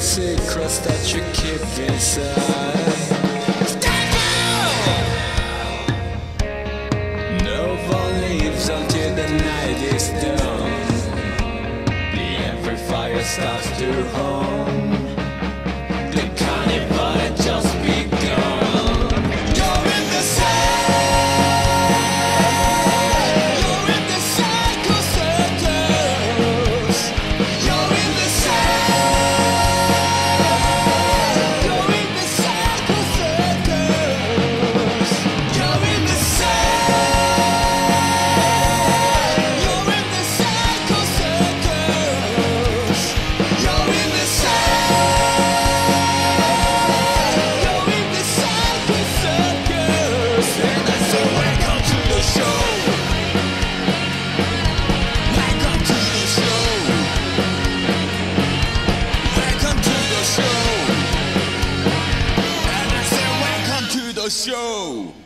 Secrets that you keep inside. Stand no one leaves until the night is done. The starts to home. show.